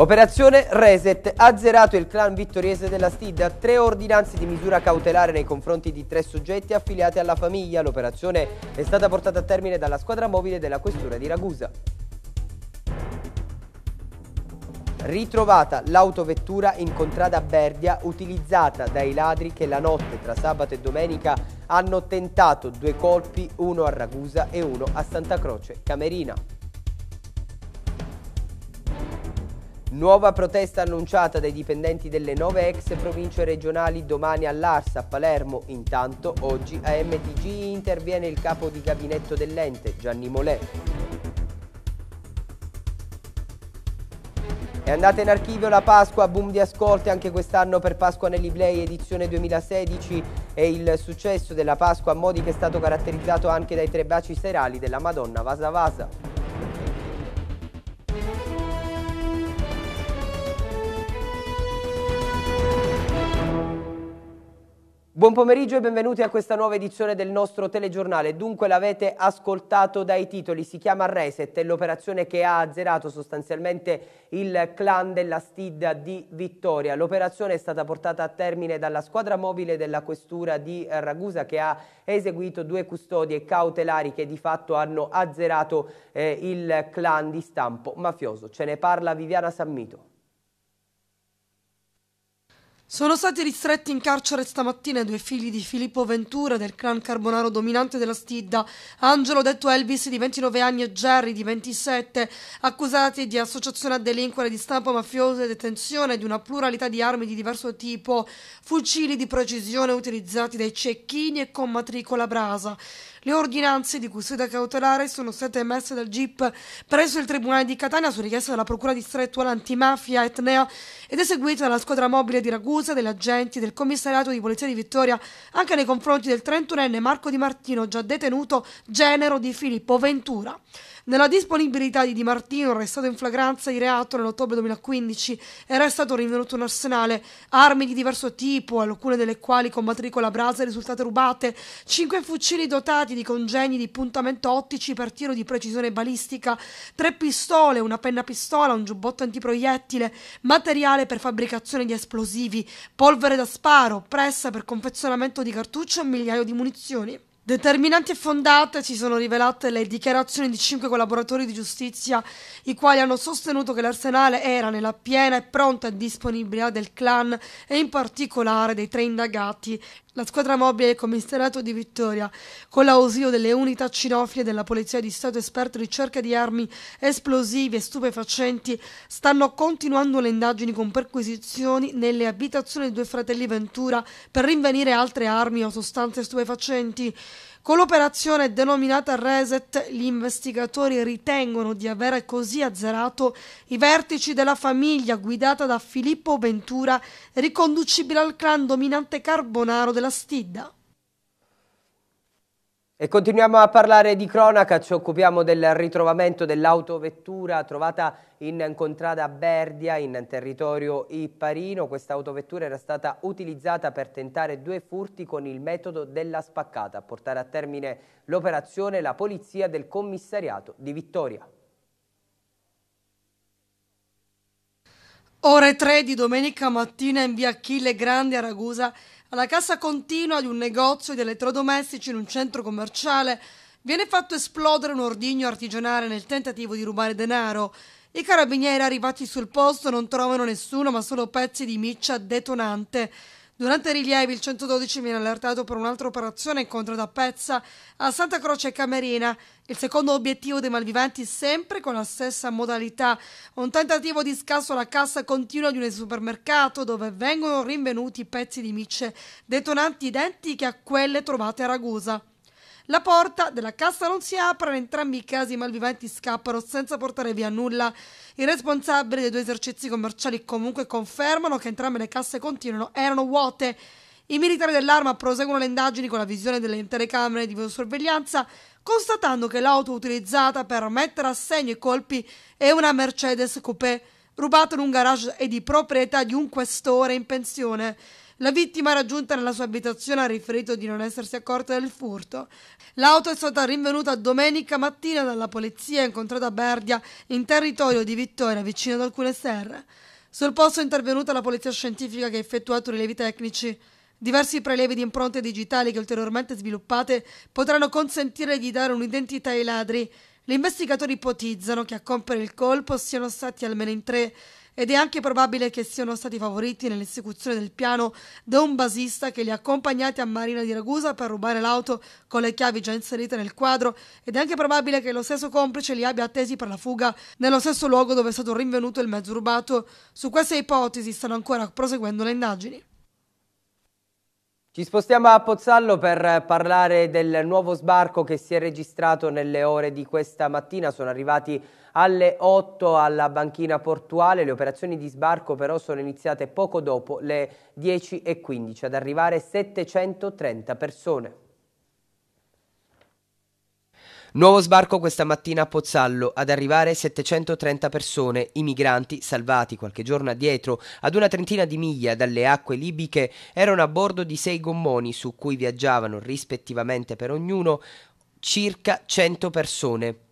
Operazione Reset, azzerato il clan vittoriese della Stid, tre ordinanze di misura cautelare nei confronti di tre soggetti affiliati alla famiglia. L'operazione è stata portata a termine dalla squadra mobile della questura di Ragusa. Ritrovata l'autovettura in contrada Berdia utilizzata dai ladri che la notte tra sabato e domenica hanno tentato due colpi, uno a Ragusa e uno a Santa Croce Camerina. Nuova protesta annunciata dai dipendenti delle nove ex province regionali domani all'Ars a Palermo. Intanto oggi a MTG interviene il capo di gabinetto dell'ente, Gianni Molè. È andata in archivio la Pasqua, boom di ascolti anche quest'anno per Pasqua Play edizione 2016 e il successo della Pasqua a modi che è stato caratterizzato anche dai tre baci serali della Madonna Vasa Vasa. Buon pomeriggio e benvenuti a questa nuova edizione del nostro telegiornale. Dunque l'avete ascoltato dai titoli, si chiama Reset, è l'operazione che ha azzerato sostanzialmente il clan della Stid di Vittoria. L'operazione è stata portata a termine dalla squadra mobile della questura di Ragusa che ha eseguito due custodie cautelari che di fatto hanno azzerato eh, il clan di stampo mafioso. Ce ne parla Viviana Sammito. Sono stati ristretti in carcere stamattina i due figli di Filippo Ventura del clan carbonaro dominante della Stidda, Angelo detto Elvis di 29 anni e Jerry di 27, accusati di associazione a delinquere di stampo mafioso e detenzione di una pluralità di armi di diverso tipo, fucili di precisione utilizzati dai cecchini e con matricola brasa. Le ordinanze di custodia cautelare sono state emesse dal GIP presso il Tribunale di Catania su richiesta della Procura distrettuale antimafia Etnea ed eseguite dalla squadra mobile di Ragusa, degli agenti del commissariato di polizia di Vittoria anche nei confronti del 31enne Marco Di Martino già detenuto genero di Filippo Ventura. Nella disponibilità di Di Martino, arrestato in flagranza di reato nell'ottobre 2015, era stato rinvenuto un arsenale, armi di diverso tipo, alcune delle quali con matricola brasa risultate rubate, cinque fucili dotati di congegni di puntamento ottici per tiro di precisione balistica, tre pistole, una penna pistola, un giubbotto antiproiettile, materiale per fabbricazione di esplosivi, polvere da sparo, pressa per confezionamento di cartucce e un migliaio di munizioni. Determinanti e fondate si sono rivelate le dichiarazioni di cinque collaboratori di giustizia, i quali hanno sostenuto che l'arsenale era nella piena e pronta disponibilità del clan e in particolare dei tre indagati la squadra mobile del commissariato di Vittoria, con l'ausilio delle unità cinofile della Polizia di Stato esperto di ricerca di armi esplosivi e stupefacenti, stanno continuando le indagini con perquisizioni nelle abitazioni dei due fratelli Ventura per rinvenire altre armi o sostanze stupefacenti. Con l'operazione denominata Reset, gli investigatori ritengono di aver così azzerato i vertici della famiglia guidata da Filippo Ventura, riconducibile al clan dominante carbonaro della Stidda. E continuiamo a parlare di cronaca, ci occupiamo del ritrovamento dell'autovettura trovata in contrada Berdia in territorio Ipparino. Questa autovettura era stata utilizzata per tentare due furti con il metodo della spaccata. A portare a termine l'operazione la polizia del commissariato di Vittoria. Ore 3 di domenica mattina in via Achille Grande a Ragusa alla cassa continua di un negozio di elettrodomestici in un centro commerciale viene fatto esplodere un ordigno artigianale nel tentativo di rubare denaro. I carabinieri arrivati sul posto non trovano nessuno ma solo pezzi di miccia detonante. Durante i rilievi il 112 viene allertato per un'altra operazione incontro da Pezza a Santa Croce Camerina. Il secondo obiettivo dei malviventi sempre con la stessa modalità, un tentativo di scasso alla cassa continua di un supermercato dove vengono rinvenuti pezzi di micce detonanti identiche a quelle trovate a Ragusa. La porta della cassa non si apre, in entrambi i casi i malviventi scappano senza portare via nulla. I responsabili dei due esercizi commerciali comunque confermano che entrambe le casse continuano erano vuote. I militari dell'arma proseguono le indagini con la visione delle telecamere di videosorveglianza, constatando che l'auto utilizzata per mettere a segno i colpi è una Mercedes Coupé, rubata in un garage e di proprietà di un questore in pensione. La vittima raggiunta nella sua abitazione ha riferito di non essersi accorta del furto. L'auto è stata rinvenuta domenica mattina dalla polizia incontrata a Berdia in territorio di Vittoria vicino ad alcune serre. Sul posto è intervenuta la polizia scientifica che ha effettuato rilevi tecnici. Diversi prelevi di impronte digitali che ulteriormente sviluppate potranno consentire di dare un'identità ai ladri. Gli investigatori ipotizzano che a compiere il colpo siano stati almeno in tre ed è anche probabile che siano stati favoriti nell'esecuzione del piano da un basista che li ha accompagnati a Marina di Ragusa per rubare l'auto con le chiavi già inserite nel quadro ed è anche probabile che lo stesso complice li abbia attesi per la fuga nello stesso luogo dove è stato rinvenuto il mezzo rubato. Su queste ipotesi stanno ancora proseguendo le indagini. Ci spostiamo a Pozzallo per parlare del nuovo sbarco che si è registrato nelle ore di questa mattina. Sono arrivati alle 8 alla banchina portuale. Le operazioni di sbarco però sono iniziate poco dopo le 10.15 ad arrivare 730 persone. Nuovo sbarco questa mattina a Pozzallo, ad arrivare 730 persone, i migranti salvati qualche giorno addietro ad una trentina di miglia dalle acque libiche erano a bordo di sei gommoni su cui viaggiavano rispettivamente per ognuno circa 100 persone.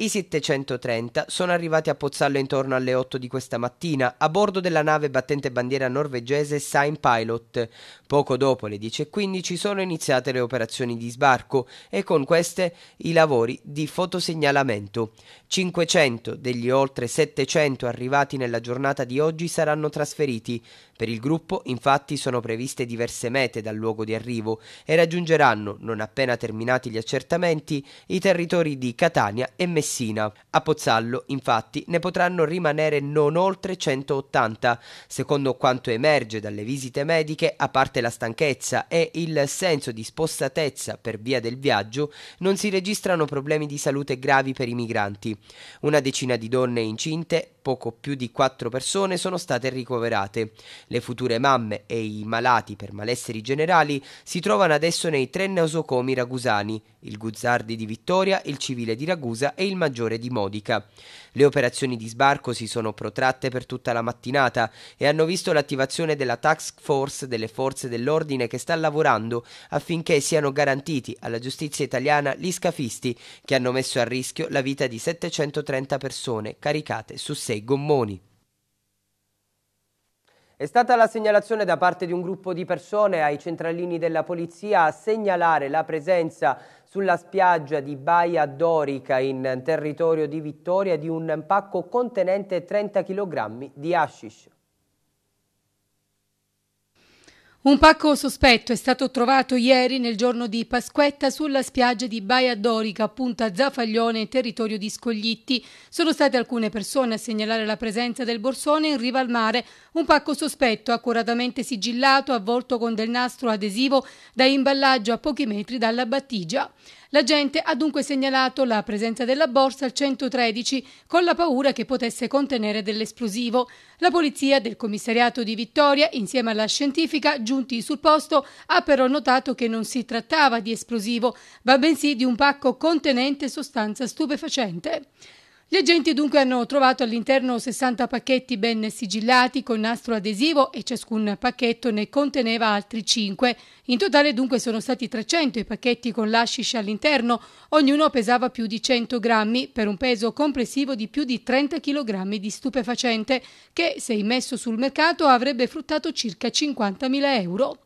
I 730 sono arrivati a Pozzallo intorno alle 8 di questa mattina a bordo della nave battente bandiera norvegese Sign Pilot. Poco dopo le 10.15 sono iniziate le operazioni di sbarco e con queste i lavori di fotosegnalamento. 500 degli oltre 700 arrivati nella giornata di oggi saranno trasferiti. Per il gruppo infatti sono previste diverse mete dal luogo di arrivo e raggiungeranno, non appena terminati gli accertamenti, i territori di Catania e Messina. A Pozzallo, infatti, ne potranno rimanere non oltre 180. Secondo quanto emerge dalle visite mediche, a parte la stanchezza e il senso di spossatezza per via del viaggio, non si registrano problemi di salute gravi per i migranti. Una decina di donne incinte poco più di quattro persone sono state ricoverate. Le future mamme e i malati per malesseri generali si trovano adesso nei tre nosocomi ragusani, il Guzzardi di Vittoria, il Civile di Ragusa e il Maggiore di Modica. Le operazioni di sbarco si sono protratte per tutta la mattinata e hanno visto l'attivazione della task force delle forze dell'ordine che sta lavorando affinché siano garantiti alla giustizia italiana gli scafisti che hanno messo a rischio la vita di 730 persone caricate su sei gommoni. È stata la segnalazione da parte di un gruppo di persone ai centralini della polizia a segnalare la presenza sulla spiaggia di Baia Dorica in territorio di Vittoria di un pacco contenente 30 kg di hashish. Un pacco sospetto è stato trovato ieri nel giorno di Pasquetta sulla spiaggia di Baia Dorica, punta Zafaglione, territorio di Scoglitti. Sono state alcune persone a segnalare la presenza del borsone in riva al mare, un pacco sospetto accuratamente sigillato, avvolto con del nastro adesivo da imballaggio a pochi metri dalla battigia. L'agente ha dunque segnalato la presenza della borsa al 113 con la paura che potesse contenere dell'esplosivo. La polizia del commissariato di Vittoria, insieme alla scientifica giunti sul posto, ha però notato che non si trattava di esplosivo, ma bensì di un pacco contenente sostanza stupefacente. Gli agenti dunque hanno trovato all'interno 60 pacchetti ben sigillati con nastro adesivo e ciascun pacchetto ne conteneva altri 5. In totale dunque sono stati 300 i pacchetti con l'ashish all'interno, ognuno pesava più di 100 grammi per un peso complessivo di più di 30 kg di stupefacente che, se immesso sul mercato, avrebbe fruttato circa 50.000 euro.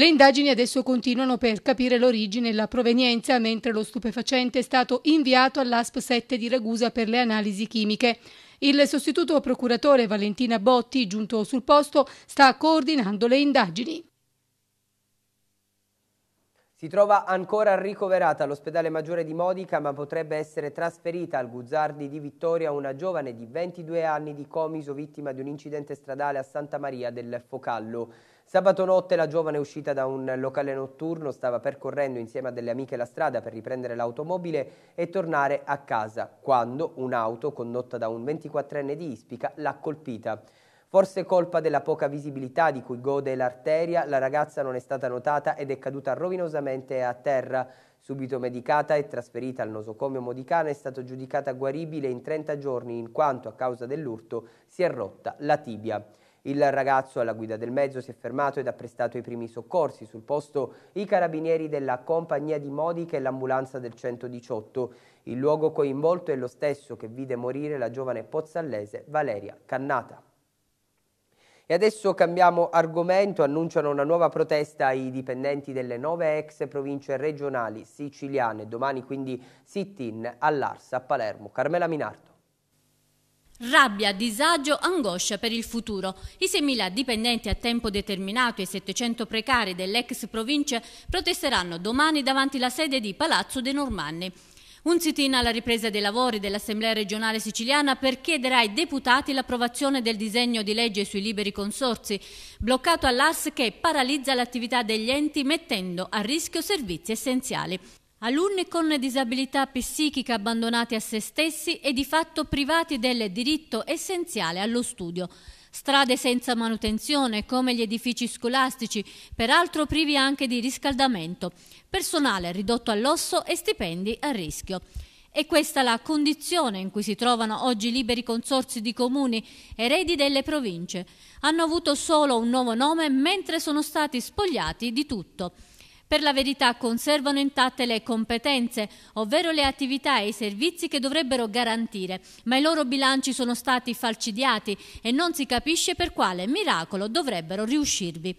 Le indagini adesso continuano per capire l'origine e la provenienza, mentre lo stupefacente è stato inviato all'ASP 7 di Ragusa per le analisi chimiche. Il sostituto procuratore Valentina Botti, giunto sul posto, sta coordinando le indagini. Si trova ancora ricoverata all'ospedale maggiore di Modica ma potrebbe essere trasferita al Guzzardi di Vittoria una giovane di 22 anni di Comiso vittima di un incidente stradale a Santa Maria del Focallo. Sabato notte la giovane uscita da un locale notturno stava percorrendo insieme a delle amiche la strada per riprendere l'automobile e tornare a casa, quando un'auto condotta da un 24enne di Ispica l'ha colpita. Forse colpa della poca visibilità di cui gode l'arteria, la ragazza non è stata notata ed è caduta rovinosamente a terra. Subito medicata e trasferita al nosocomio modicano è stata giudicata guaribile in 30 giorni in quanto a causa dell'urto si è rotta la tibia. Il ragazzo alla guida del mezzo si è fermato ed ha prestato i primi soccorsi. Sul posto i carabinieri della compagnia di Modica e l'ambulanza del 118. Il luogo coinvolto è lo stesso che vide morire la giovane pozzallese Valeria Cannata. E adesso cambiamo argomento, annunciano una nuova protesta i dipendenti delle nove ex province regionali siciliane, domani quindi sit-in all'Arsa a Palermo. Carmela Minardo. Rabbia, disagio, angoscia per il futuro. I 6.000 dipendenti a tempo determinato e i 700 precari dell'ex province protesteranno domani davanti alla sede di Palazzo dei Normanni. Un sit-in alla ripresa dei lavori dell'Assemblea regionale siciliana per chiedere ai deputati l'approvazione del disegno di legge sui liberi consorzi, bloccato all'AS che paralizza l'attività degli enti mettendo a rischio servizi essenziali. Alunni con disabilità psichica abbandonati a se stessi e di fatto privati del diritto essenziale allo studio. Strade senza manutenzione, come gli edifici scolastici, peraltro privi anche di riscaldamento. Personale ridotto all'osso e stipendi a rischio. È questa la condizione in cui si trovano oggi liberi consorzi di comuni eredi delle province. Hanno avuto solo un nuovo nome mentre sono stati spogliati di tutto. Per la verità conservano intatte le competenze, ovvero le attività e i servizi che dovrebbero garantire, ma i loro bilanci sono stati falcidiati e non si capisce per quale miracolo dovrebbero riuscirvi.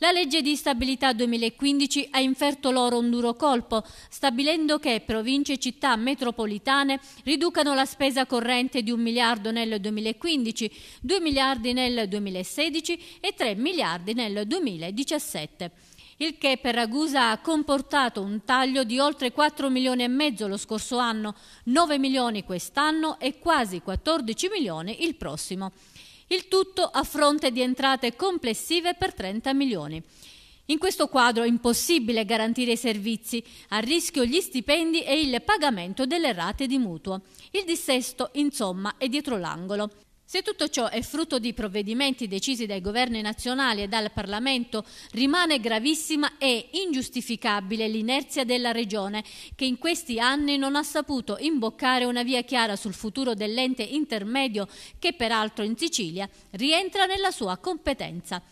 La legge di stabilità 2015 ha inferto loro un duro colpo, stabilendo che province e città metropolitane riducano la spesa corrente di un miliardo nel 2015, 2 miliardi nel 2016 e 3 miliardi nel 2017 il che per Ragusa ha comportato un taglio di oltre 4 milioni e mezzo lo scorso anno, 9 milioni quest'anno e quasi 14 milioni il prossimo. Il tutto a fronte di entrate complessive per 30 milioni. In questo quadro è impossibile garantire i servizi, a rischio gli stipendi e il pagamento delle rate di mutuo. Il dissesto, insomma, è dietro l'angolo. Se tutto ciò è frutto di provvedimenti decisi dai governi nazionali e dal Parlamento, rimane gravissima e ingiustificabile l'inerzia della Regione, che in questi anni non ha saputo imboccare una via chiara sul futuro dell'ente intermedio, che peraltro in Sicilia rientra nella sua competenza.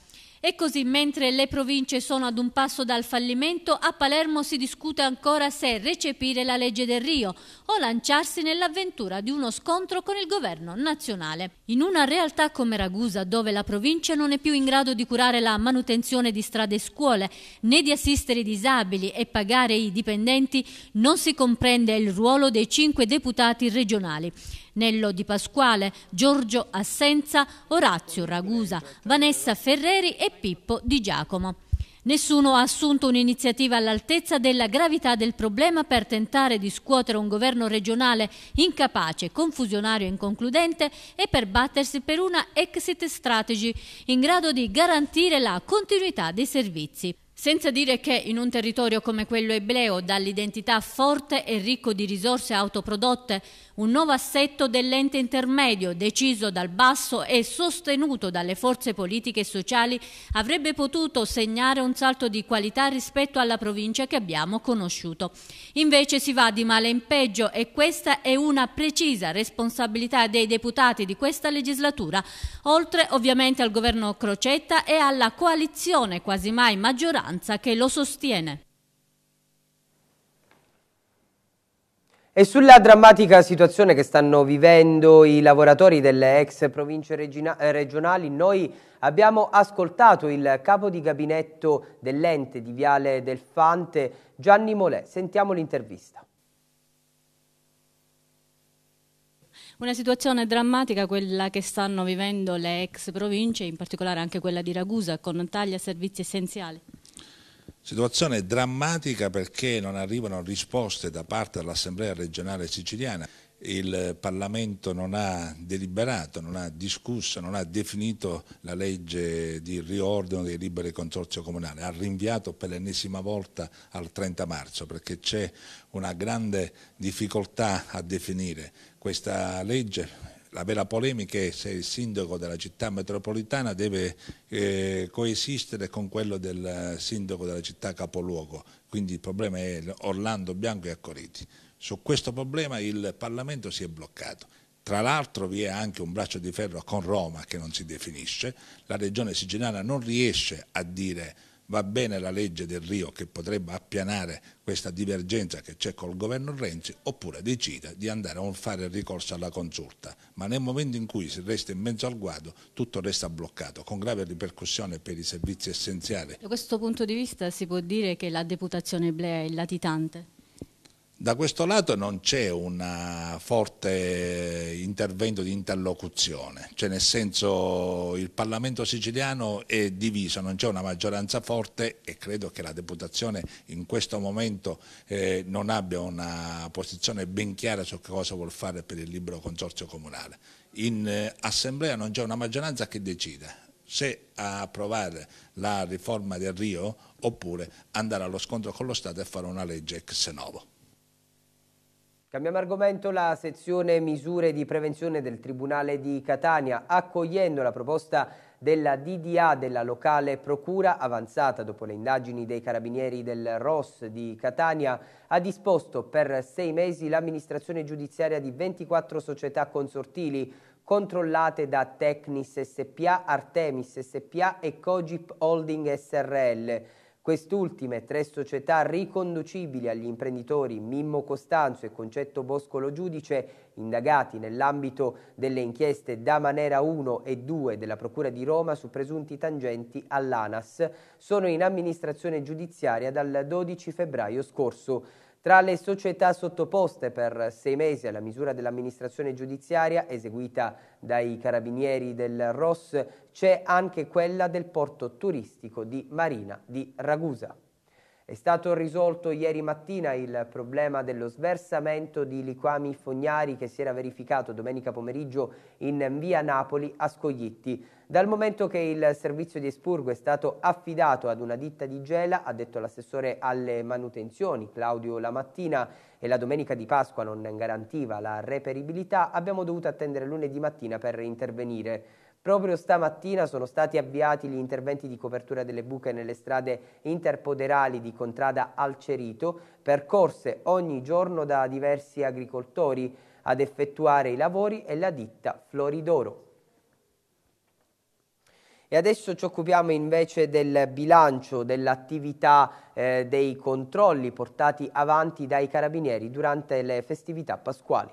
E così, mentre le province sono ad un passo dal fallimento, a Palermo si discute ancora se recepire la legge del Rio o lanciarsi nell'avventura di uno scontro con il governo nazionale. In una realtà come Ragusa, dove la provincia non è più in grado di curare la manutenzione di strade e scuole, né di assistere i disabili e pagare i dipendenti, non si comprende il ruolo dei cinque deputati regionali. Nello Di Pasquale, Giorgio Assenza, Orazio Ragusa, Vanessa Ferreri e Pippo Di Giacomo. Nessuno ha assunto un'iniziativa all'altezza della gravità del problema per tentare di scuotere un governo regionale incapace, confusionario e inconcludente e per battersi per una exit strategy in grado di garantire la continuità dei servizi. Senza dire che in un territorio come quello ebleo, dall'identità forte e ricco di risorse autoprodotte, un nuovo assetto dell'ente intermedio, deciso dal basso e sostenuto dalle forze politiche e sociali, avrebbe potuto segnare un salto di qualità rispetto alla provincia che abbiamo conosciuto. Invece si va di male in peggio e questa è una precisa responsabilità dei deputati di questa legislatura, oltre ovviamente al governo Crocetta e alla coalizione quasi mai maggioranza che lo sostiene. E sulla drammatica situazione che stanno vivendo i lavoratori delle ex province regionali, noi abbiamo ascoltato il capo di gabinetto dell'ente di Viale del Fante, Gianni Molè. Sentiamo l'intervista. Una situazione drammatica quella che stanno vivendo le ex province, in particolare anche quella di Ragusa, con tagli a servizi essenziali. Situazione drammatica perché non arrivano risposte da parte dell'Assemblea regionale siciliana. Il Parlamento non ha deliberato, non ha discusso, non ha definito la legge di riordino dei liberi consorzio comunali, ha rinviato per l'ennesima volta al 30 marzo perché c'è una grande difficoltà a definire questa legge la vera polemica è se il sindaco della città metropolitana deve eh, coesistere con quello del sindaco della città capoluogo, quindi il problema è Orlando Bianco e Accoriti. Su questo problema il Parlamento si è bloccato. Tra l'altro vi è anche un braccio di ferro con Roma che non si definisce, la regione siciliana non riesce a dire va bene la legge del Rio che potrebbe appianare questa divergenza che c'è col governo Renzi oppure decide di andare a fare ricorso alla consulta, ma nel momento in cui si resta in mezzo al guado tutto resta bloccato con grave ripercussione per i servizi essenziali. Da questo punto di vista si può dire che la deputazione Blea è latitante? Da questo lato non c'è un forte intervento di interlocuzione, cioè nel senso il Parlamento siciliano è diviso, non c'è una maggioranza forte e credo che la deputazione in questo momento eh, non abbia una posizione ben chiara su cosa vuol fare per il libero consorzio comunale. In eh, assemblea non c'è una maggioranza che decide se approvare la riforma del Rio oppure andare allo scontro con lo Stato e fare una legge ex novo. Cambiamo argomento, la sezione misure di prevenzione del Tribunale di Catania, accogliendo la proposta della DDA della locale procura avanzata dopo le indagini dei carabinieri del ROS di Catania, ha disposto per sei mesi l'amministrazione giudiziaria di 24 società consortili controllate da Tecnis SPA, Artemis SPA e Cogip Holding SRL Quest'ultime tre società riconducibili agli imprenditori Mimmo Costanzo e Concetto Boscolo Giudice, indagati nell'ambito delle inchieste da Manera 1 e 2 della Procura di Roma su presunti tangenti all'ANAS, sono in amministrazione giudiziaria dal 12 febbraio scorso. Tra le società sottoposte per sei mesi alla misura dell'amministrazione giudiziaria eseguita dai carabinieri del ROS c'è anche quella del porto turistico di Marina di Ragusa. È stato risolto ieri mattina il problema dello sversamento di liquami fognari che si era verificato domenica pomeriggio in via Napoli a Scoglitti. Dal momento che il servizio di espurgo è stato affidato ad una ditta di Gela, ha detto l'assessore alle manutenzioni Claudio Lamattina, e la domenica di Pasqua non garantiva la reperibilità, abbiamo dovuto attendere lunedì mattina per intervenire. Proprio stamattina sono stati avviati gli interventi di copertura delle buche nelle strade interpoderali di Contrada Alcerito, percorse ogni giorno da diversi agricoltori ad effettuare i lavori e la ditta Floridoro. E adesso ci occupiamo invece del bilancio dell'attività eh, dei controlli portati avanti dai carabinieri durante le festività pasquali.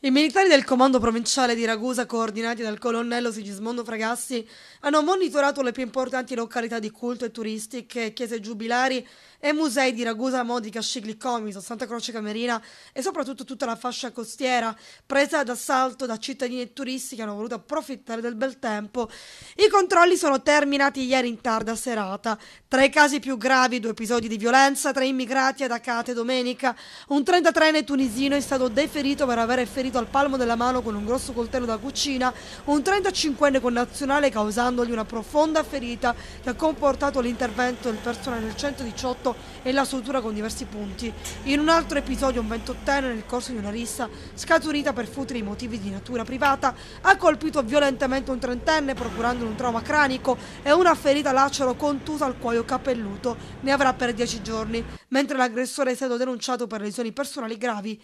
I militari del comando provinciale di Ragusa, coordinati dal colonnello Sigismondo Fragassi, hanno monitorato le più importanti località di culto e turistiche, chiese giubilari e musei di Ragusa, Modica, Scigli Comiso, Santa Croce Camerina e soprattutto tutta la fascia costiera, presa d'assalto da cittadini e turisti che hanno voluto approfittare del bel tempo. I controlli sono terminati ieri in tarda serata. Tra i casi più gravi, due episodi di violenza, tre immigrati ad Acate domenica. Un 33enne tunisino è stato deferito per aver ferito al palmo della mano con un grosso coltello da cucina un 35enne connazionale causandogli una profonda ferita che ha comportato l'intervento del personale del 118 morto e la sutura con diversi punti. In un altro episodio, un 28enne nel corso di una rissa scaturita per futili motivi di natura privata ha colpito violentemente un trentenne procurando un trauma cranico e una ferita lacero contusa al cuoio capelluto. Ne avrà per dieci giorni, mentre l'aggressore è stato denunciato per lesioni personali gravi.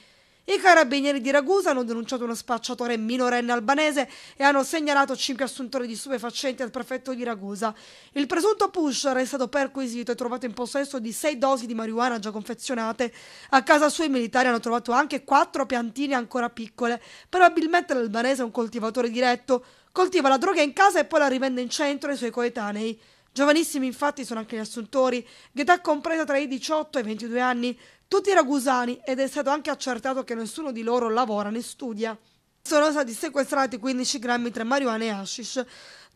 I carabinieri di Ragusa hanno denunciato uno spacciatore minorenne albanese e hanno segnalato cinque assuntori di stupefacenti al prefetto di Ragusa. Il presunto pusher è stato perquisito e trovato in possesso di sei dosi di marijuana già confezionate. A casa sua i militari hanno trovato anche quattro piantine ancora piccole. Probabilmente l'albanese è un coltivatore diretto. Coltiva la droga in casa e poi la rivende in centro ai suoi coetanei. Giovanissimi infatti sono anche gli assuntori, di età compresa tra i 18 e i 22 anni, tutti ragusani ed è stato anche accertato che nessuno di loro lavora né studia. Sono stati sequestrati 15 grammi tra marijuana e hashish.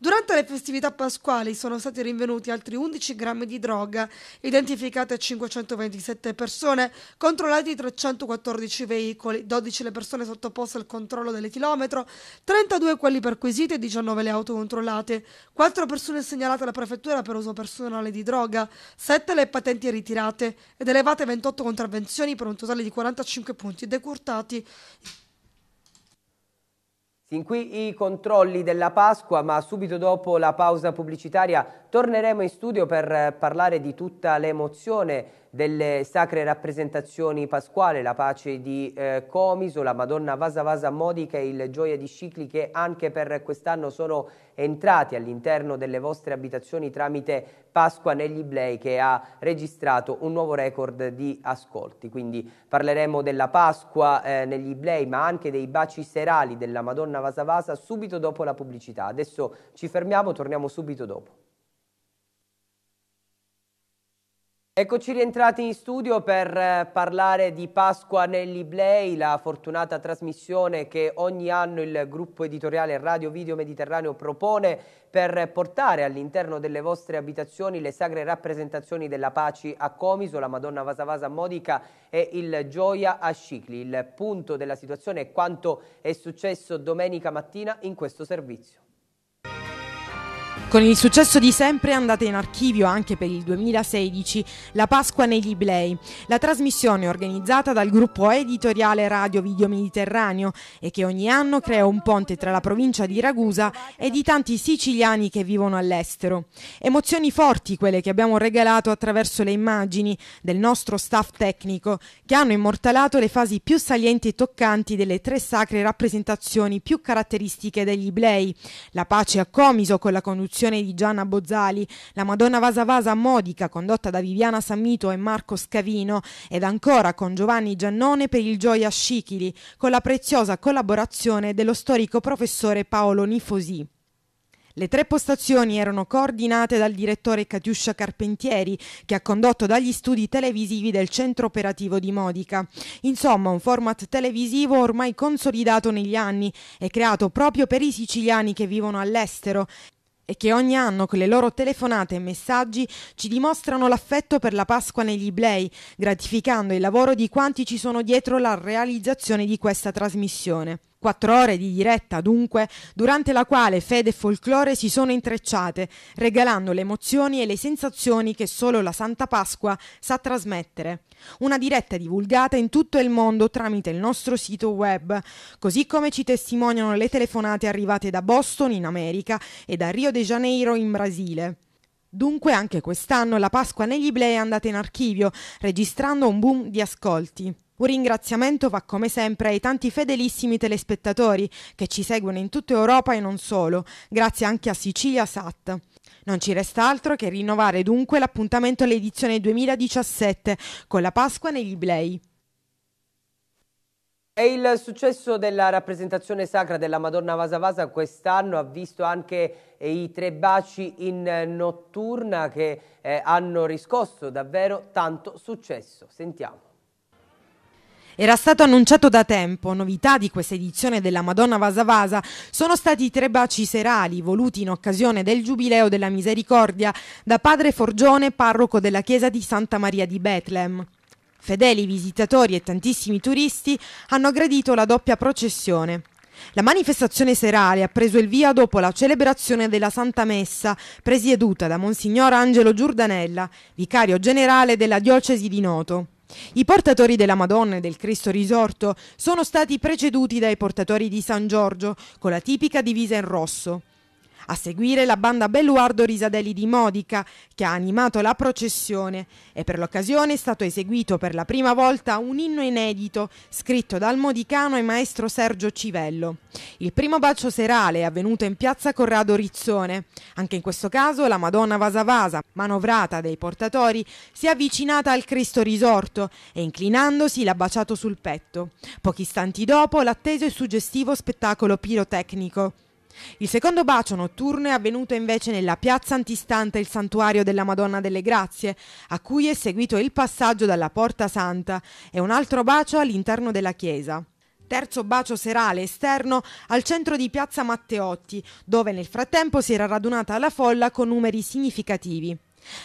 Durante le festività pasquali sono stati rinvenuti altri 11 grammi di droga, identificate 527 persone, controllati 314 veicoli, 12 le persone sottoposte al controllo dell'etilometro, 32 quelli perquisiti e 19 le auto controllate, 4 persone segnalate alla prefettura per uso personale di droga, 7 le patenti ritirate ed elevate 28 contravvenzioni per un totale di 45 punti decurtati. Sin qui i controlli della Pasqua, ma subito dopo la pausa pubblicitaria torneremo in studio per parlare di tutta l'emozione delle sacre rappresentazioni pasquali, la pace di eh, Comiso, la Madonna Vasa Vasa Modica e il Gioia di Scicli che anche per quest'anno sono entrati all'interno delle vostre abitazioni tramite Pasqua negli Iblei che ha registrato un nuovo record di ascolti. Quindi parleremo della Pasqua eh, negli Iblei ma anche dei baci serali della Madonna Vasa Vasa subito dopo la pubblicità. Adesso ci fermiamo, torniamo subito dopo. Eccoci rientrati in studio per eh, parlare di Pasqua negli Blay, la fortunata trasmissione che ogni anno il gruppo editoriale Radio Video Mediterraneo propone per portare all'interno delle vostre abitazioni le sagre rappresentazioni della pace a Comiso, la Madonna Vasavasa Modica e il Gioia a Scicli. Il punto della situazione è quanto è successo domenica mattina in questo servizio. Con il successo di sempre è andata in archivio anche per il 2016 La Pasqua negli Iblei, la trasmissione organizzata dal gruppo editoriale Radio Video Mediterraneo e che ogni anno crea un ponte tra la provincia di Ragusa e di tanti siciliani che vivono all'estero. Emozioni forti quelle che abbiamo regalato attraverso le immagini del nostro staff tecnico che hanno immortalato le fasi più salienti e toccanti delle tre sacre rappresentazioni più caratteristiche degli Iblei, la pace a Comiso con la conduzione produzione di Gianna Bozzali, La Madonna Vasa Vasa Modica condotta da Viviana Sammito e Marco Scavino ed ancora con Giovanni Giannone per il Gioia Scicili con la preziosa collaborazione dello storico professore Paolo Nifosi. Le tre postazioni erano coordinate dal direttore Catiuscia Carpentieri, che ha condotto dagli studi televisivi del centro operativo di Modica. Insomma, un format televisivo ormai consolidato negli anni e creato proprio per i siciliani che vivono all'estero e che ogni anno con le loro telefonate e messaggi ci dimostrano l'affetto per la Pasqua negli Iblei, gratificando il lavoro di quanti ci sono dietro la realizzazione di questa trasmissione. Quattro ore di diretta, dunque, durante la quale fede e folklore si sono intrecciate, regalando le emozioni e le sensazioni che solo la Santa Pasqua sa trasmettere. Una diretta divulgata in tutto il mondo tramite il nostro sito web, così come ci testimoniano le telefonate arrivate da Boston in America e da Rio de Janeiro in Brasile. Dunque anche quest'anno la Pasqua negli Iblei è andata in archivio, registrando un boom di ascolti. Un ringraziamento va come sempre ai tanti fedelissimi telespettatori che ci seguono in tutta Europa e non solo, grazie anche a Sicilia Sat. Non ci resta altro che rinnovare dunque l'appuntamento all'edizione 2017 con la Pasqua negli Iblei. E il successo della rappresentazione sacra della Madonna Vasa Vasa quest'anno ha visto anche eh, i tre baci in notturna che eh, hanno riscosso davvero tanto successo. Sentiamo. Era stato annunciato da tempo, novità di questa edizione della Madonna Vasa Vasa sono stati i tre baci serali voluti in occasione del Giubileo della Misericordia da padre Forgione, parroco della chiesa di Santa Maria di Betlem. Fedeli visitatori e tantissimi turisti hanno gradito la doppia processione. La manifestazione serale ha preso il via dopo la celebrazione della Santa Messa, presieduta da Monsignor Angelo Giordanella, vicario generale della diocesi di Noto. I portatori della Madonna e del Cristo risorto sono stati preceduti dai portatori di San Giorgio con la tipica divisa in rosso. A seguire la banda Belluardo Risadelli di Modica, che ha animato la processione e per l'occasione è stato eseguito per la prima volta un inno inedito scritto dal modicano e maestro Sergio Civello. Il primo bacio serale è avvenuto in piazza Corrado Rizzone. Anche in questo caso la Madonna Vasa Vasa, manovrata dai portatori, si è avvicinata al Cristo risorto e inclinandosi l'ha baciato sul petto. Pochi istanti dopo l'atteso e suggestivo spettacolo pirotecnico. Il secondo bacio notturno è avvenuto invece nella piazza antistante il santuario della Madonna delle Grazie, a cui è seguito il passaggio dalla Porta Santa e un altro bacio all'interno della chiesa. Terzo bacio serale esterno al centro di piazza Matteotti, dove nel frattempo si era radunata la folla con numeri significativi.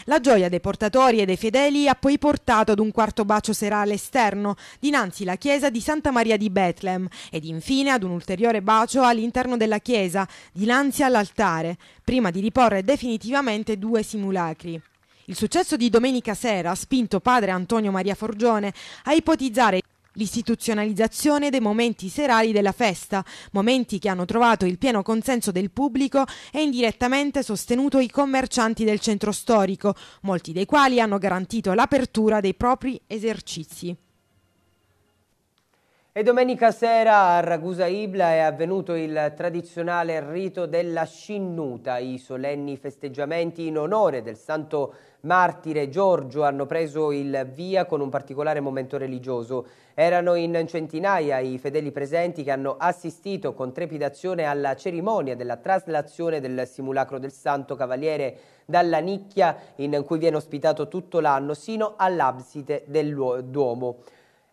La gioia dei portatori e dei fedeli ha poi portato ad un quarto bacio serale esterno dinanzi la chiesa di Santa Maria di Betlem ed infine ad un ulteriore bacio all'interno della chiesa dinanzi all'altare, prima di riporre definitivamente due simulacri. Il successo di domenica sera ha spinto padre Antonio Maria Forgione a ipotizzare l'istituzionalizzazione dei momenti serali della festa, momenti che hanno trovato il pieno consenso del pubblico e indirettamente sostenuto i commercianti del centro storico, molti dei quali hanno garantito l'apertura dei propri esercizi. E domenica sera a Ragusa Ibla è avvenuto il tradizionale rito della Scinnuta. I solenni festeggiamenti in onore del santo martire Giorgio hanno preso il via con un particolare momento religioso. Erano in centinaia i fedeli presenti che hanno assistito con trepidazione alla cerimonia della traslazione del simulacro del Santo Cavaliere dalla nicchia in cui viene ospitato tutto l'anno sino all'abside del Duomo.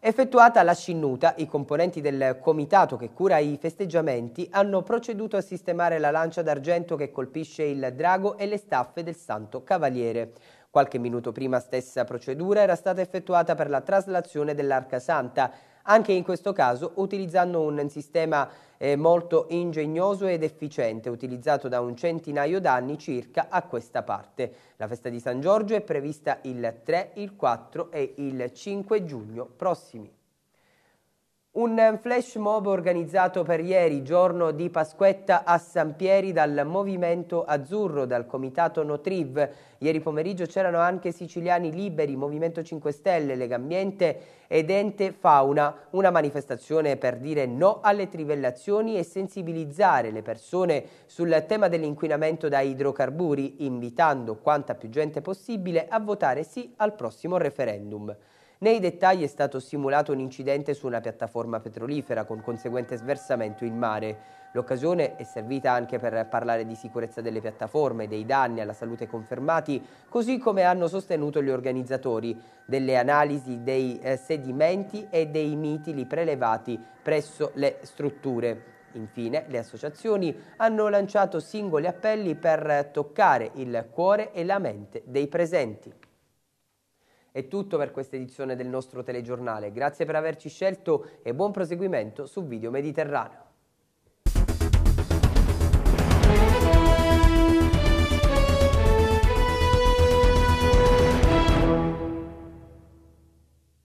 Effettuata la scinnuta, i componenti del comitato che cura i festeggiamenti hanno proceduto a sistemare la lancia d'argento che colpisce il drago e le staffe del Santo Cavaliere. Qualche minuto prima stessa procedura era stata effettuata per la traslazione dell'Arca Santa, anche in questo caso utilizzando un sistema eh, molto ingegnoso ed efficiente, utilizzato da un centinaio d'anni circa a questa parte. La festa di San Giorgio è prevista il 3, il 4 e il 5 giugno prossimi. Un flash mob organizzato per ieri, giorno di Pasquetta a San Pieri dal Movimento Azzurro, dal Comitato Notriv. Ieri pomeriggio c'erano anche Siciliani Liberi, Movimento 5 Stelle, Legambiente ed Ente Fauna, una manifestazione per dire no alle trivellazioni e sensibilizzare le persone sul tema dell'inquinamento da idrocarburi, invitando quanta più gente possibile a votare sì al prossimo referendum. Nei dettagli è stato simulato un incidente su una piattaforma petrolifera con conseguente sversamento in mare. L'occasione è servita anche per parlare di sicurezza delle piattaforme, dei danni alla salute confermati, così come hanno sostenuto gli organizzatori, delle analisi dei eh, sedimenti e dei mitili prelevati presso le strutture. Infine, le associazioni hanno lanciato singoli appelli per toccare il cuore e la mente dei presenti. È tutto per questa edizione del nostro telegiornale. Grazie per averci scelto e buon proseguimento su Video Mediterraneo.